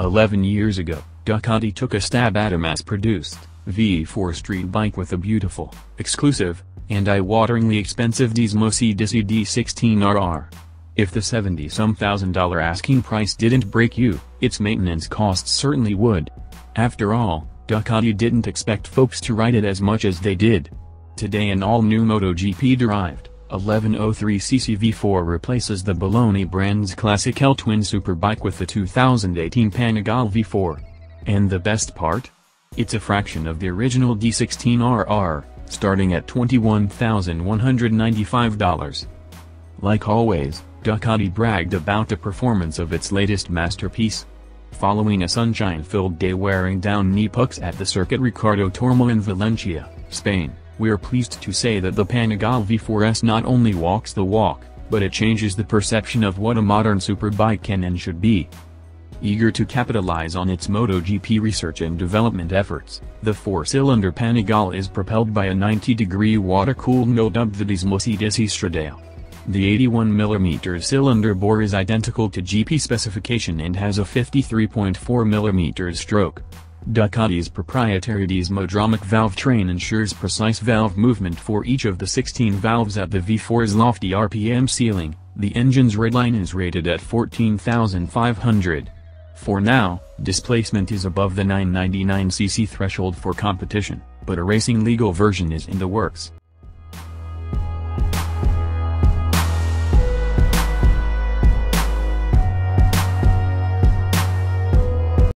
11 years ago, Ducati took a stab at a mass-produced, V4 street bike with a beautiful, exclusive, and eye-wateringly expensive Desmosedici D16RR. If the 70-some thousand dollar asking price didn't break you, its maintenance costs certainly would. After all, Ducati didn't expect folks to ride it as much as they did. Today an all-new MotoGP-derived, 1103cc V4 replaces the Bologna brand's classic L-twin superbike with the 2018 Panigale V4. And the best part? It's a fraction of the original D16RR, starting at $21,195. Like always, Ducati bragged about the performance of its latest masterpiece. Following a sunshine-filled day wearing down knee pucks at the Circuit Ricardo Tormo in Valencia, Spain, we are pleased to say that the Panigale V4S not only walks the walk, but it changes the perception of what a modern superbike can and should be. Eager to capitalize on its MotoGP research and development efforts, the four-cylinder Panigale is propelled by a 90-degree water-cooled no dubbed the Desmosedici Stradale. The 81mm cylinder bore is identical to GP specification and has a 53.4mm stroke. Ducati's proprietary Desmodromic valve train ensures precise valve movement for each of the 16 valves at the V4's lofty RPM ceiling, the engine's redline is rated at 14,500. For now, displacement is above the 999cc threshold for competition, but a racing legal version is in the works.